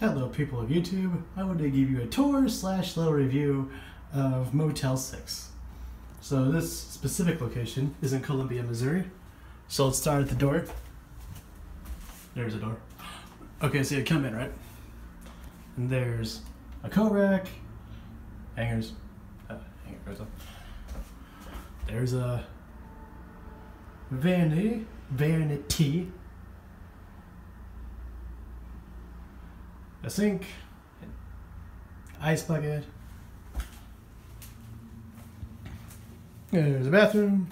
Hello, people of YouTube. I want to give you a tour slash little review of Motel 6. So, this specific location is in Columbia, Missouri. So, let's start at the door. There's a door. Okay, so you come in, right? And there's a coat rack, hangers, uh, hanger up. There's a vanity, vanity, a sink, an ice bucket. There's a bathroom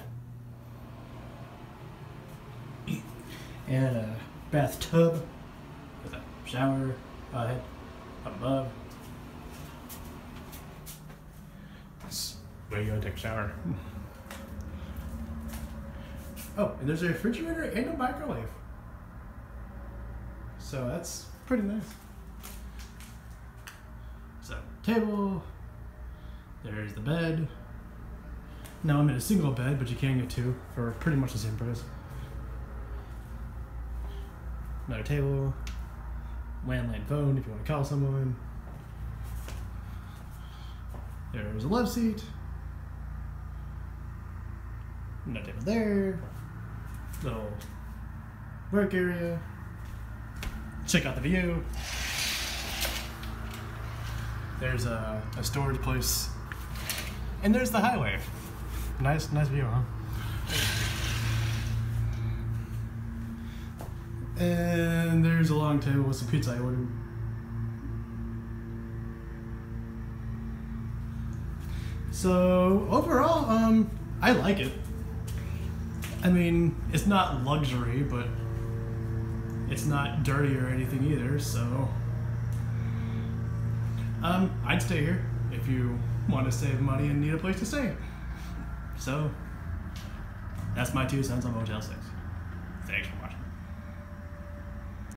and a bathtub with a shower head above. That's where you go take a shower. Oh, and there's a refrigerator and a microwave. So that's pretty nice. Table. There's the bed. Now I'm in a single bed, but you can get two for pretty much the same price. Another table. Landline phone if you want to call someone. There's a love seat. Another table there. Little work area. Check out the view. There's a, a storage place. And there's the highway. Nice, nice view, huh? And there's a long table with some pizza I ordered. So overall, um, I like it. I mean, it's not luxury, but it's not dirty or anything either, so um, I'd stay here if you want to save money and need a place to stay. So that's my two cents on Motel 6. Thanks for watching.